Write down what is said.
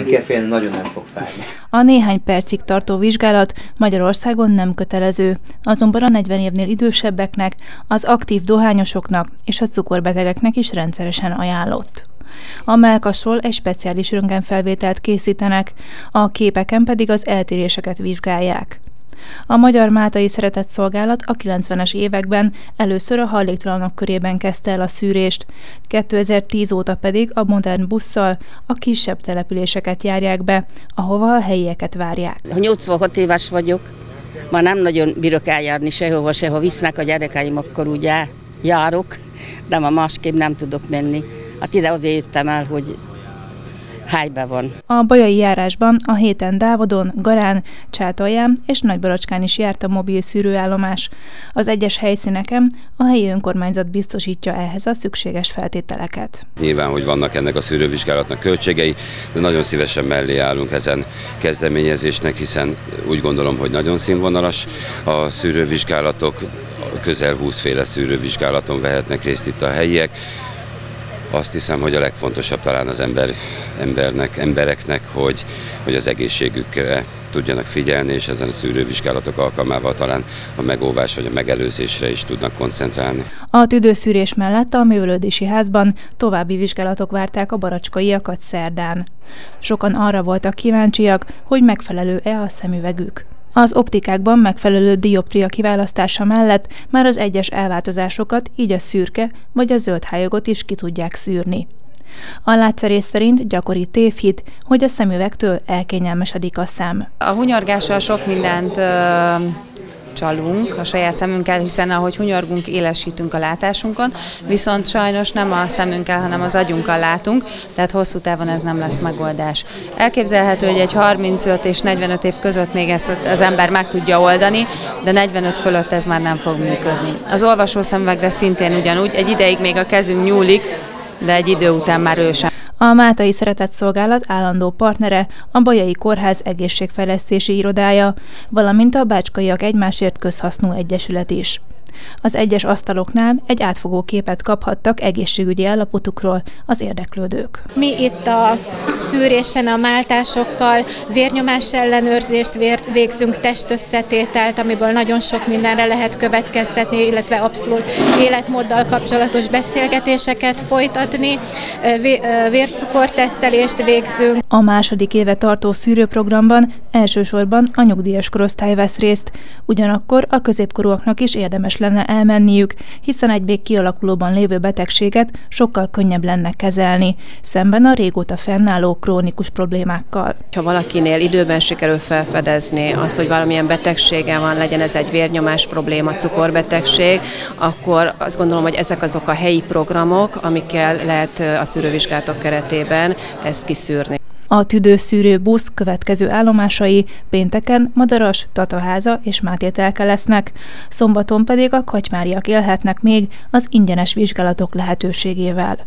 Nem kell félni, nagyon nem fog fájni. A néhány percig tartó vizsgálat Magyarországon nem kötelező, azonban a 40 évnél idősebbeknek, az aktív dohányosoknak és a cukorbetegeknek is rendszeresen ajánlott. A melkasról egy speciális röntgenfelvételt készítenek, a képeken pedig az eltéréseket vizsgálják. A Magyar Máltai Szeretett Szolgálat a 90-es években először a hajléktalanok körében kezdte el a szűrést, 2010 óta pedig a modern busszal a kisebb településeket járják be, ahova a helyieket várják. 86 éves vagyok, ma nem nagyon bírok eljárni sehova, sehova visznek a gyerekeim, akkor ugye járok, de ma másképp nem tudok menni. Hát ide azért jöttem el, hogy helyben van. A bajai járásban a héten Dávodon, Garán, Csátalján és Nagybaracskán is járt a mobil szűrőállomás. Az egyes helyszíneken a helyi önkormányzat biztosítja ehhez a szükséges feltételeket. Nyilván, hogy vannak ennek a szűrővizsgálatnak költségei, de nagyon szívesen mellé állunk ezen kezdeményezésnek, hiszen úgy gondolom, hogy nagyon színvonalas a szűrővizsgálatok, közel 20 féle szűrővizsgálaton vehetnek részt itt a helyiek azt hiszem, hogy a legfontosabb talán az ember, embernek, embereknek, hogy, hogy az egészségükre tudjanak figyelni, és ezen a szűrővizsgálatok alkalmával talán a megóvás vagy a megelőzésre is tudnak koncentrálni. A tüdőszűrés mellett a művelődési házban további vizsgálatok várták a baracskaiakat szerdán. Sokan arra voltak kíváncsiak, hogy megfelelő-e a szemüvegük. Az optikákban megfelelő dioptria kiválasztása mellett már az egyes elváltozásokat, így a szürke vagy a zöld hályogot is ki tudják szűrni. A látszerés szerint gyakori tévhit, hogy a szemüvegtől elkényelmesedik a szem. A hunyorgással sok mindent ö- csalunk a saját szemünkkel, hiszen ahogy hunyorgunk, élesítünk a látásunkon, viszont sajnos nem a szemünkkel, hanem az agyunkkal látunk, tehát hosszú távon ez nem lesz megoldás. Elképzelhető, hogy egy 35 és 45 év között még ezt az ember meg tudja oldani, de 45 fölött ez már nem fog működni. Az olvasó szemüvegre szintén ugyanúgy, egy ideig még a kezünk nyúlik, de egy idő után már ő sem. A Mátai Szeretett Szolgálat állandó partnere a Bajai Kórház egészségfejlesztési irodája, valamint a Bácskaiak Egymásért Közhasznú Egyesület is. Az egyes asztaloknál egy átfogó képet kaphattak egészségügyi állapotukról az érdeklődők. Mi itt a szűrésen a máltásokkal vérnyomás ellenőrzést vér, végzünk testösszetételt, amiből nagyon sok mindenre lehet következtetni, illetve abszolút életmóddal kapcsolatos beszélgetéseket folytatni, vércukortesztelést végzünk. A második éve tartó szűrőprogramban elsősorban a nyugdíjas korosztály vesz részt, ugyanakkor a középkorúaknak is érdemes lenne elmenniük, hiszen egy még kialakulóban lévő betegséget sokkal könnyebb lenne kezelni, szemben a régóta fennálló krónikus problémákkal. Ha valakinél időben sikerül felfedezni azt, hogy valamilyen betegsége van, legyen ez egy vérnyomás probléma, cukorbetegség, akkor azt gondolom, hogy ezek azok a helyi programok, amikkel lehet a szűrővizsgálatok keretében ezt kiszűrni. A tüdőszűrő busz következő állomásai pénteken Madaras, Tataháza és Mátételke lesznek, szombaton pedig a katymáriak élhetnek még az ingyenes vizsgálatok lehetőségével.